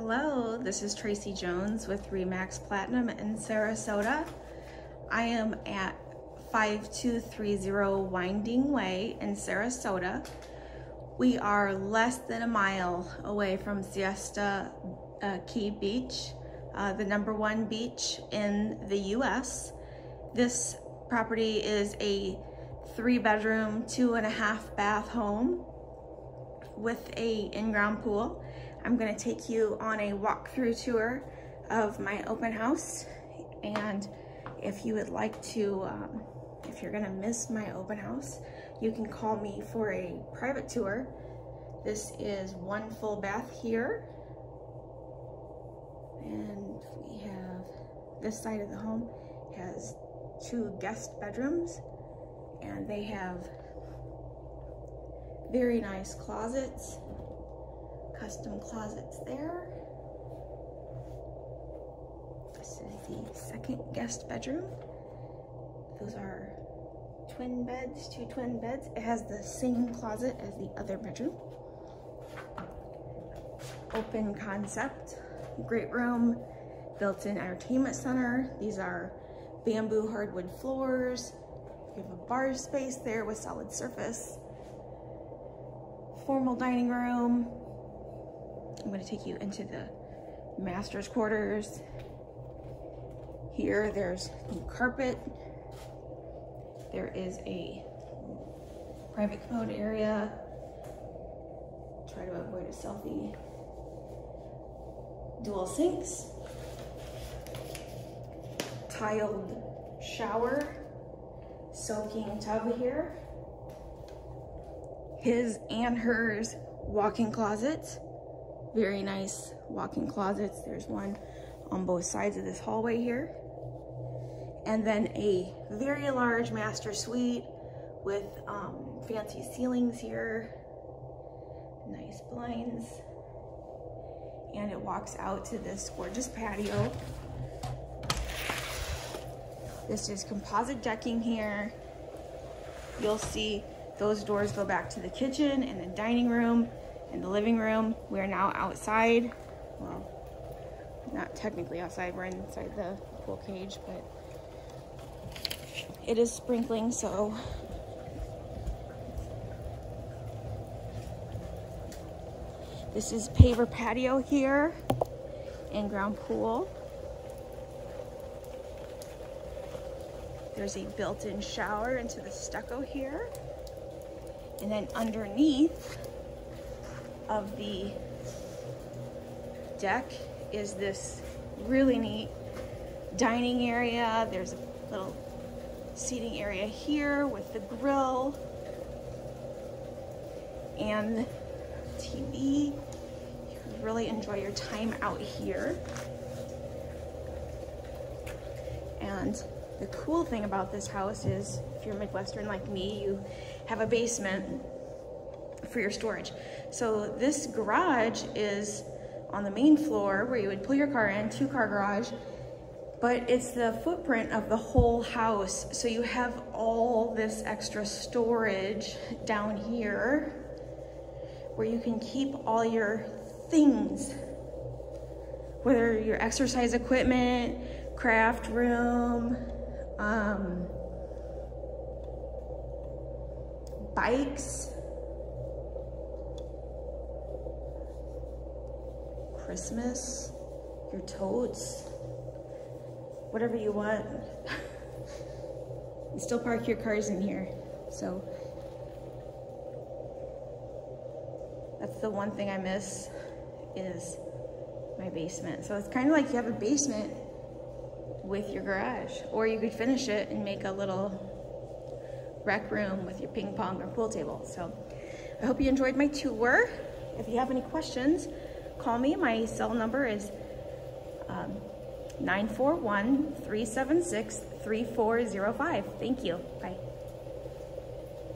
Hello, this is Tracy Jones with Remax Platinum in Sarasota. I am at 5230 Winding Way in Sarasota. We are less than a mile away from Siesta uh, Key Beach, uh, the number one beach in the US. This property is a three bedroom, two and a half bath home with a in-ground pool. I'm gonna take you on a walkthrough tour of my open house. And if you would like to, um, if you're gonna miss my open house, you can call me for a private tour. This is one full bath here. And we have, this side of the home has two guest bedrooms and they have very nice closets, custom closets there. This is the second guest bedroom. Those are twin beds, two twin beds. It has the same closet as the other bedroom. Open concept, great room, built-in entertainment center. These are bamboo hardwood floors. You have a bar space there with solid surface formal dining room. I'm gonna take you into the master's quarters. Here, there's new carpet. There is a private commode area. Try to avoid a selfie. Dual sinks. Tiled shower. Soaking tub here his and hers walk-in closets. Very nice walk-in closets. There's one on both sides of this hallway here. And then a very large master suite with um, fancy ceilings here, nice blinds. And it walks out to this gorgeous patio. This is composite decking here. You'll see those doors go back to the kitchen and the dining room and the living room. We are now outside. Well, not technically outside, we're inside the pool cage, but it is sprinkling, so This is paver patio here, in-ground pool. There's a built-in shower into the stucco here. And then underneath of the deck is this really neat dining area. There's a little seating area here with the grill and TV. You can really enjoy your time out here. And the cool thing about this house is, if you're Midwestern like me, you have a basement for your storage. So this garage is on the main floor where you would pull your car in, two car garage, but it's the footprint of the whole house. So you have all this extra storage down here where you can keep all your things, whether your exercise equipment, craft room, um, bikes, Christmas, your totes, whatever you want. you still park your cars in here. So that's the one thing I miss is my basement. So it's kind of like you have a basement with your garage. Or you could finish it and make a little rec room with your ping pong or pool table. So I hope you enjoyed my tour. If you have any questions, call me. My cell number is um, 941-376-3405. Thank you. Bye.